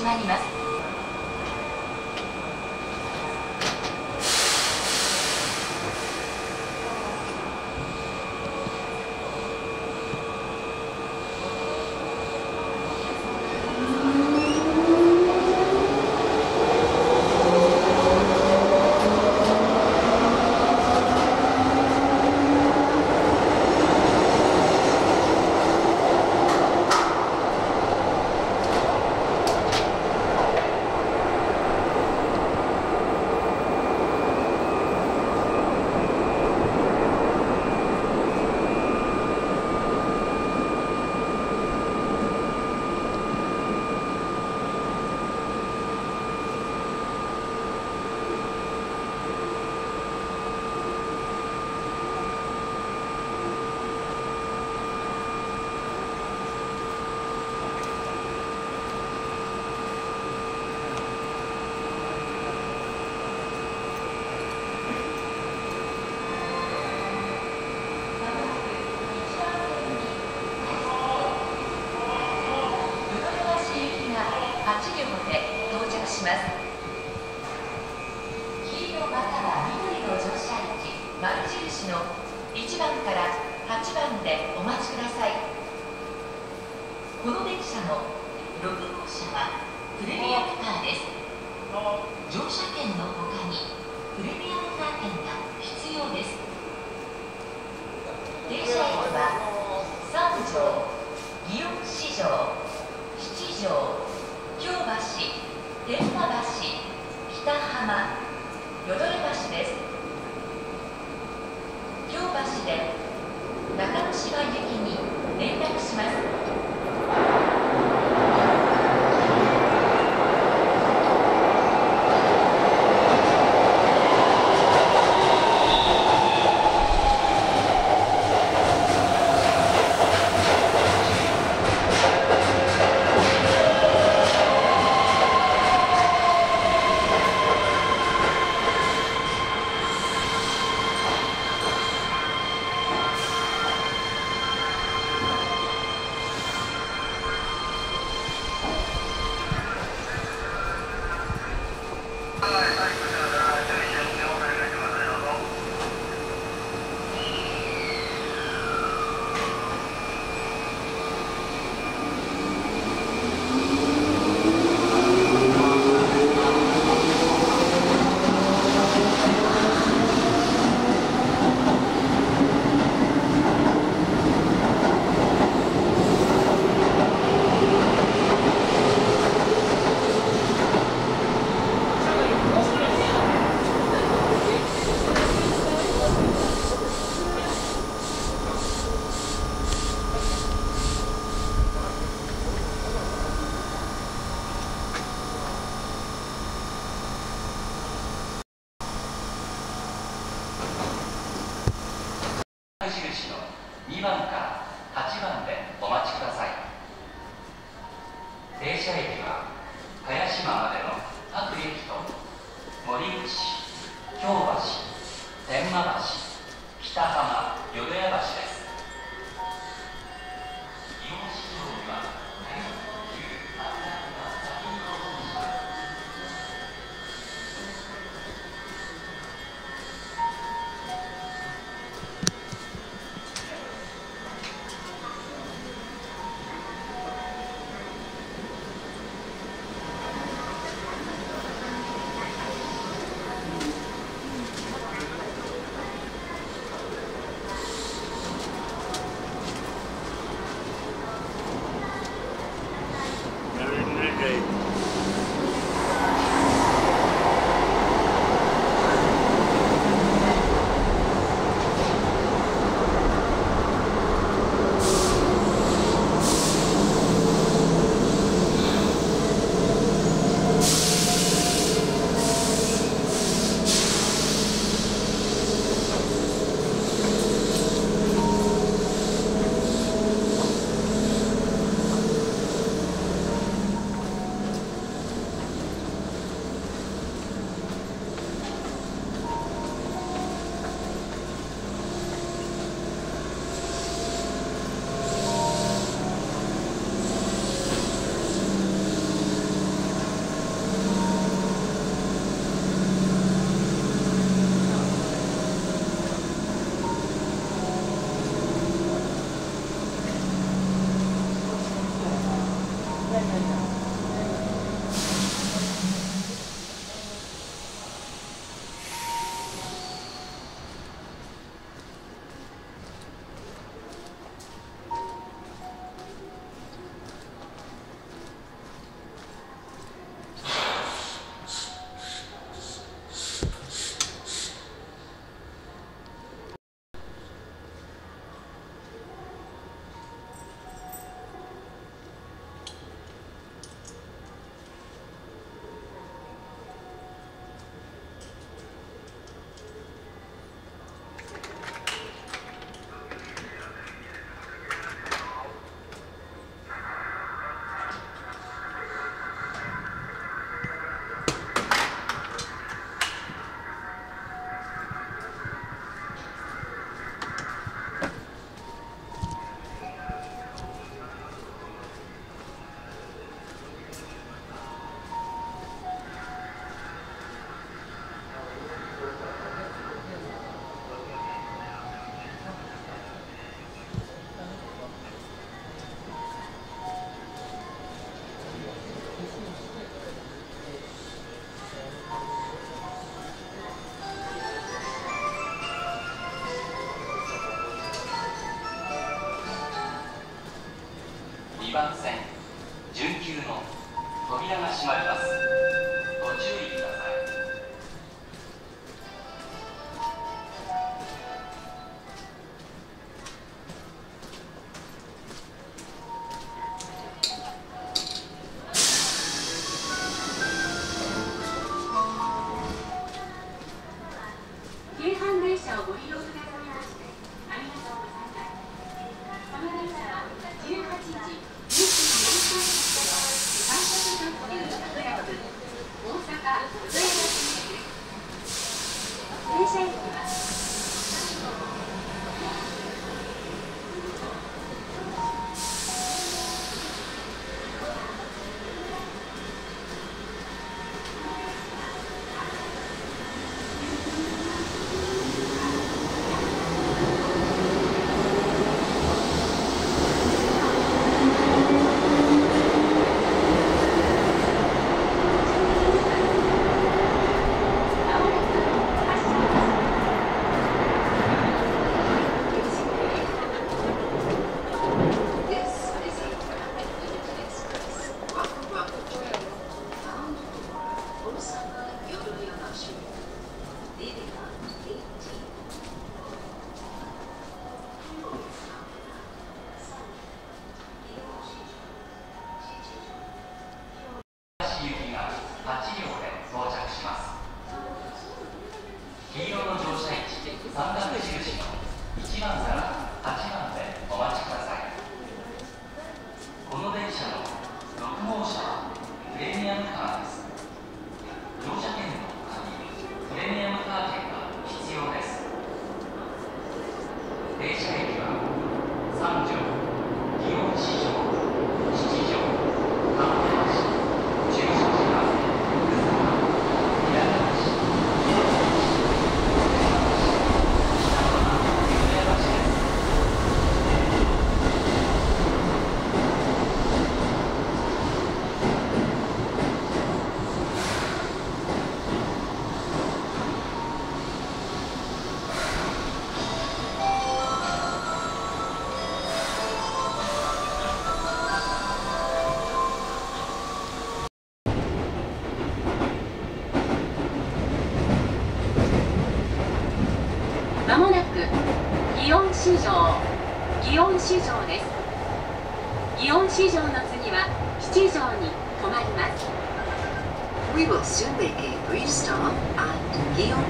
閉まります。 그래서 bye. 印の2番から Thank you. 2番線準急の扉が閉まります。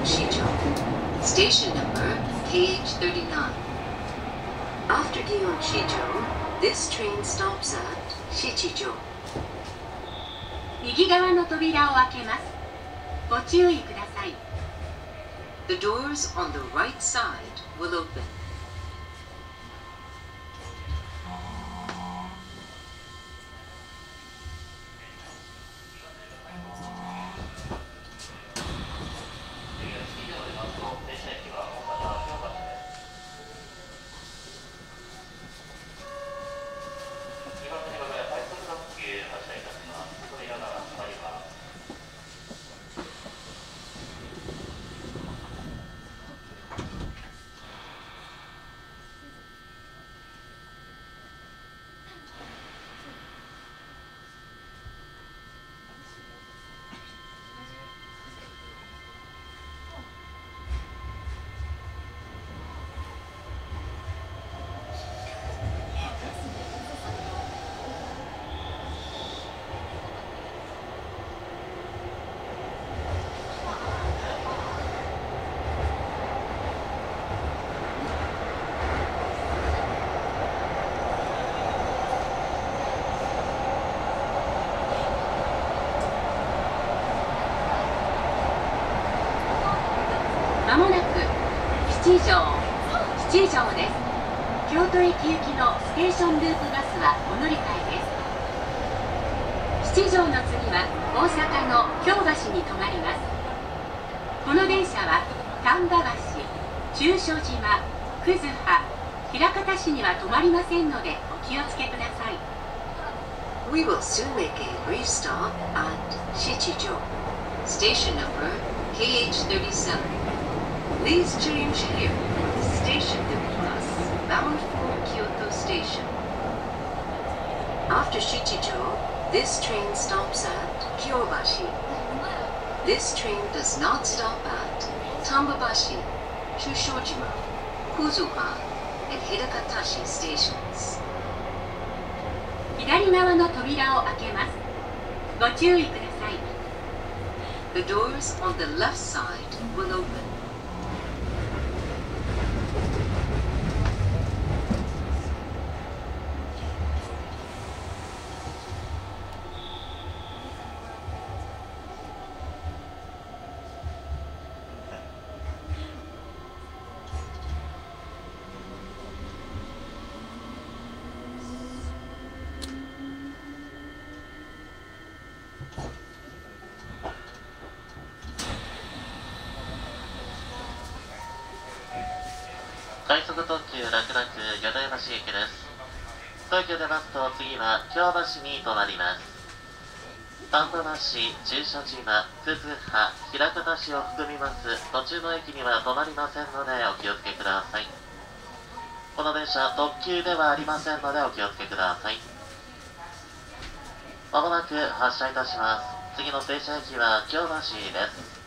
Gion Shijo, station number KH39. After Gion Shijo, this train stops at Shichijo. 右側の扉を開けますご注意ください The doors on the right side will open. 七条です。京都駅行きのステーションループバスはお乗り換えです。七条の次は大阪の京橋に停まります。この電車は丹波橋中所島葛葉枚方市には止まりませんのでお気をつけください。We will soon make a brief stop at Shichijo, station number KH37. Please change here. station the bus bound for Kyoto Station. After Shichijo, this train stops at Kyobashi. This train does not stop at Tambabashi, Shushojima, Kuzuha, and Hidakatashi stations. 左側の扉を開けますご注意ください The doors on the left side will open. 快速特急楽々淀屋橋駅です。東京出ますと次は京橋に停まります。丹波橋、中所島、葛葉、枚方市を含みます途中の駅には止まりませんのでお気をつけください。この電車特急ではありませんのでお気をつけください。まもなく発車いたします。次の停車駅は京橋です。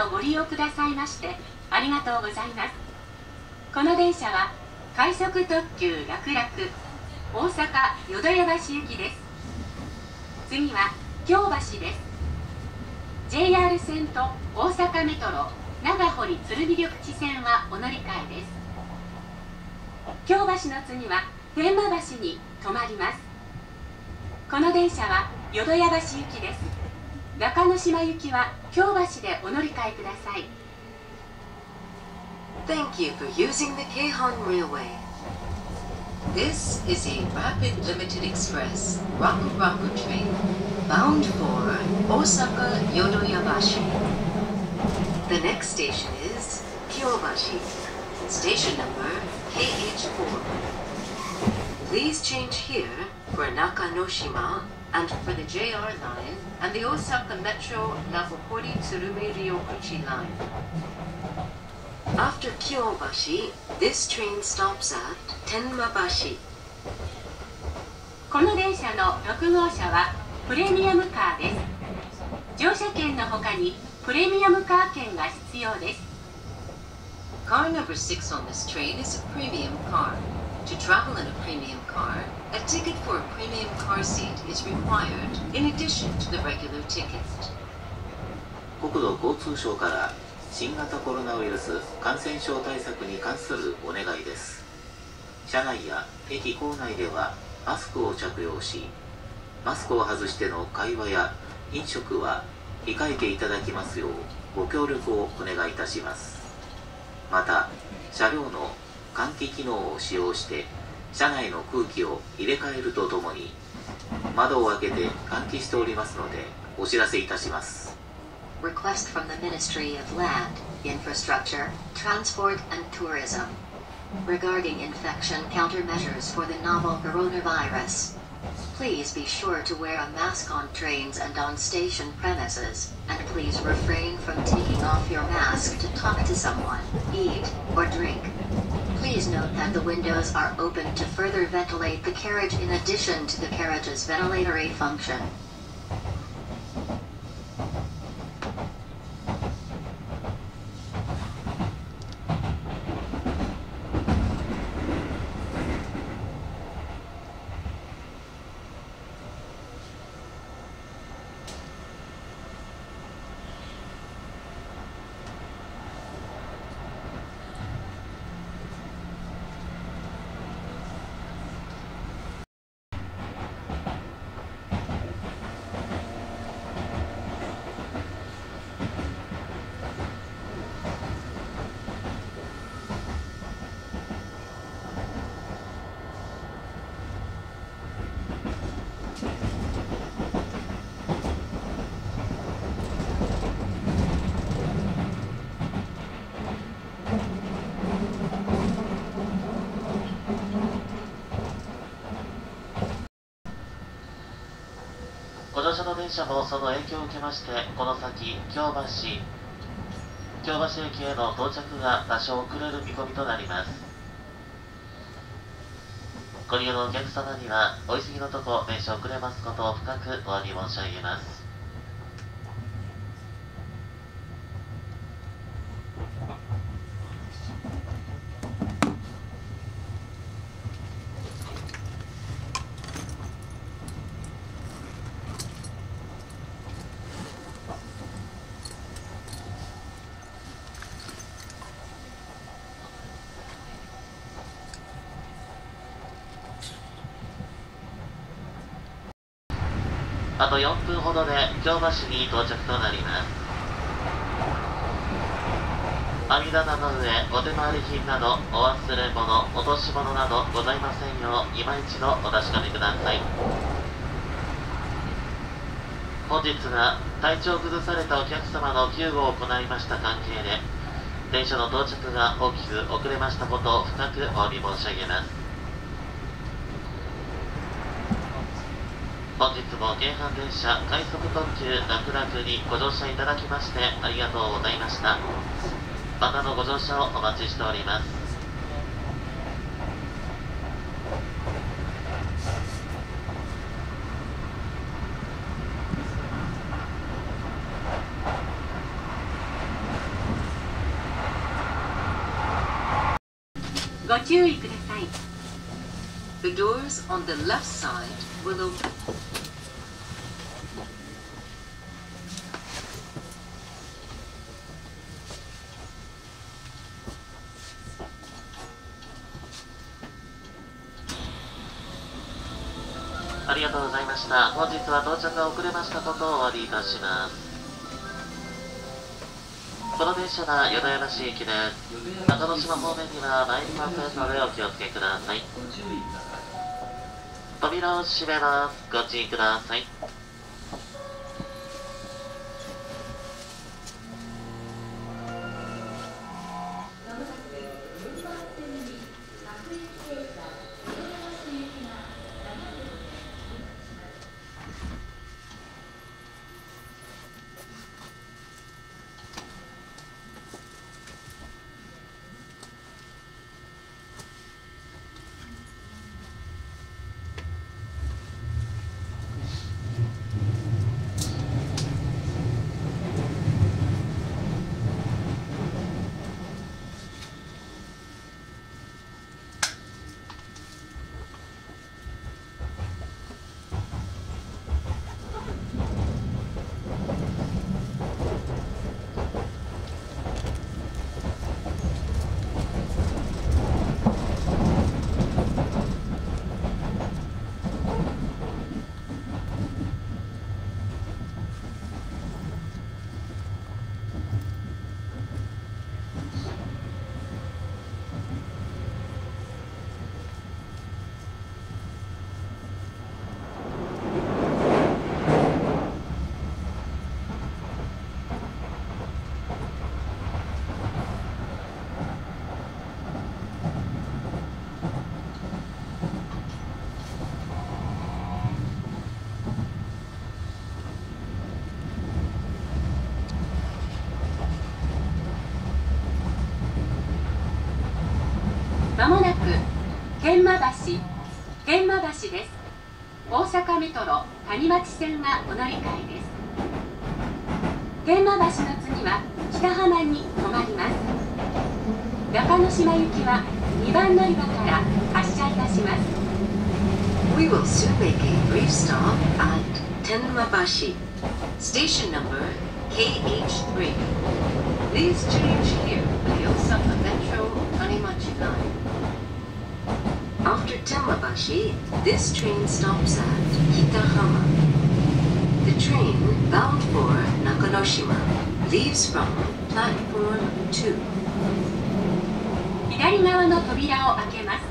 車をご利用くださいましてありがとうございます。この電車は快速特急楽々大阪淀屋橋行きです。次は京橋です。JR 線と大阪メトロ長堀鶴見緑地線はお乗り換えです。京橋の次は天満橋に停まります。この電車は淀屋橋行きです。中之島行きは京橋でお乗り換えください Thank you for using the Keihan Railway. This is a rapid limited express Raku Raku train bound for Osaka Yodoyabashi. The next station is Kyobashi, station number KH4. Please change here for Nakanoshima and for the JR line and the Osaka Metro Nakokori Tsurume Ryokuchi line. After Kyobashi, this train stops at Tenmabashi. この電車の6号車はプレミアムカーです乗車券の他にプレミアムカー券が必要です Car number 6 on this train is a premium car. To travel in a premium car, a ticket for a premium car seat is required in addition to the regular ticket. 国土交通省から新型コロナウイルス感染症対策に関するお願いです車内や駅構内ではマスクを着用しマスクを外しての会話や飲食は控えていただきますようご協力をお願いいたしますまた車両の換気機能を使用して車内の空気を入れ替えるとともに窓を開けて換気しておりますのでお知らせいたします Request from the Ministry of Land, Infrastructure, Transport and Tourism regarding infection countermeasures for the novel coronavirus. Please be sure to wear a mask on trains and on station premises, and please refrain from taking off your mask to talk to someone, eat, or drink. Please note that the windows are open to further ventilate the carriage in addition to the carriage's ventilatory function. の電車もその影響を受けましてこの先京橋京橋駅への到着が多少遅れる見込みとなります。ご利用のお客様にはお急ぎのとこ電車遅れますことを深くお詫び申し上げます。と4分ほどで京橋に到着となります。網棚の上お手回り品などお忘れ物落とし物などございませんよう今一度お確かめください。本日は体調を崩されたお客様の救護を行いました関係で電車の到着が大きく遅れましたことを深くお詫び申し上げます本日も京阪電車快速特急楽々にご乗車いただきましてありがとうございましたまたのご乗車をお待ちしておりますご注意ください The doors on the left side will open. ありがとうございました。本日は到着が遅れましたことをお詫びいたします。この電車は淀屋橋駅です中之島方面には参りませんのでお気をつけください。扉を閉めます。ご注意くださいまもなく天満橋。天満橋です。大阪メトロ谷町線がお乗り換えです。天満橋の次は北浜に止まります。中之島行きは2番乗り場から発車いたします。We will soon make a brief stop at 天満橋 Station number KH3 Please change here After Tenmabashi, this train stops at Kitahama. The train bound for Nakanoshima leaves from platform 2. 左側の扉を開けます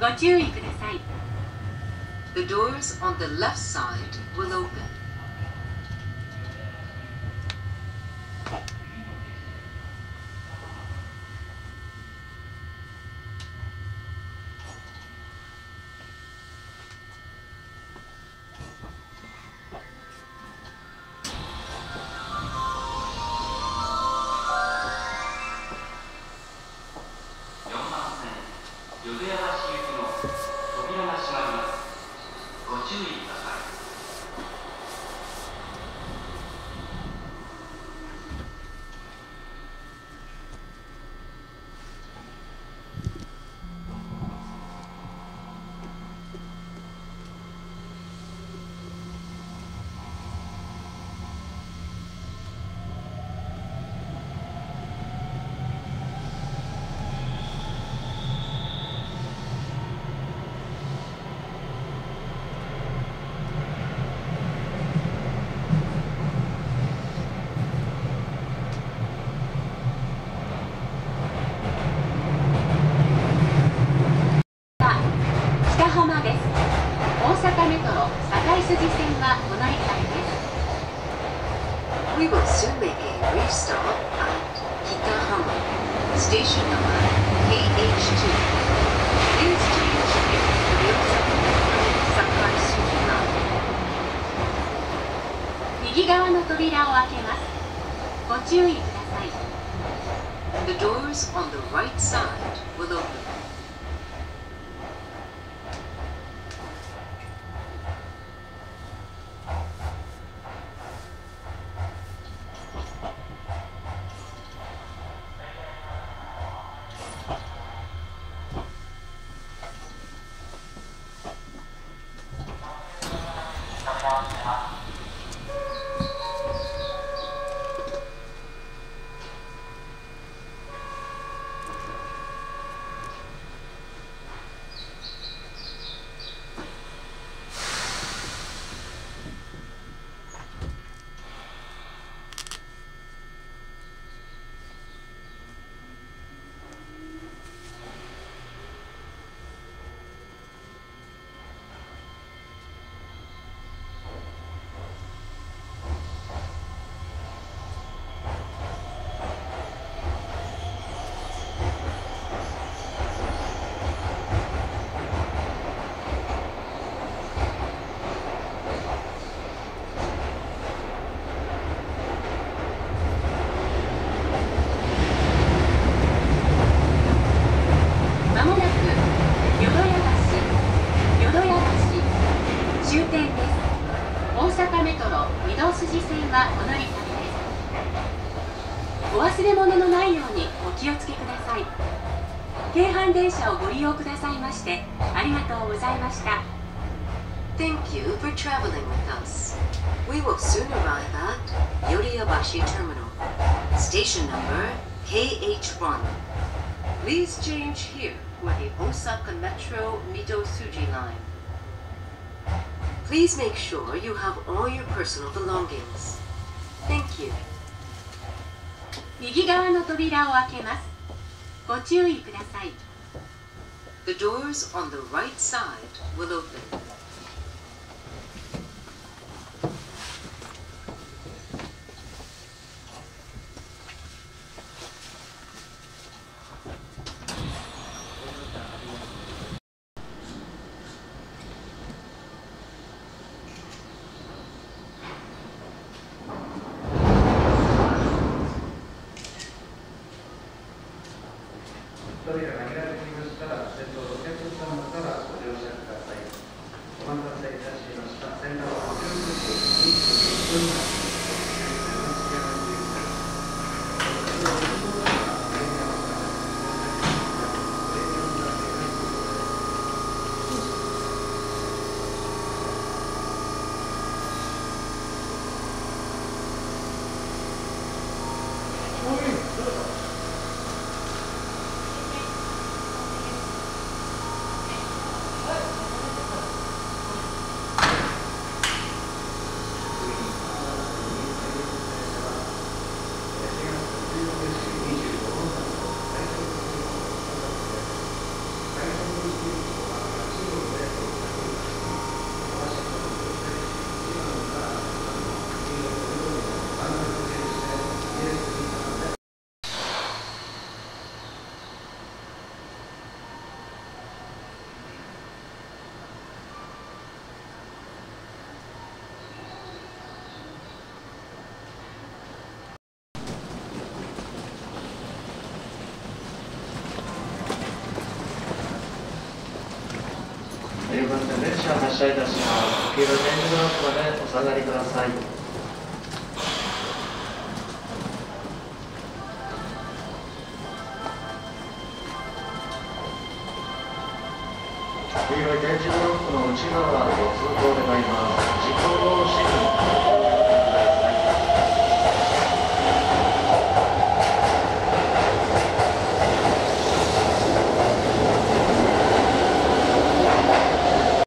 ご注意ください The doors on the left side will open. 「 右側の扉を開けますご注意ください The doors on the right side will open. at Yoriabashi Terminal, station number KH1. Please change here for the Osaka Metro Mito Suji line. Please make sure you have all your personal belongings. Thank you. 右側の扉を開けますご注意ください The doors on the right side will open. ません、列車発車いたします。黄色い点字ブロックまでお下がりください。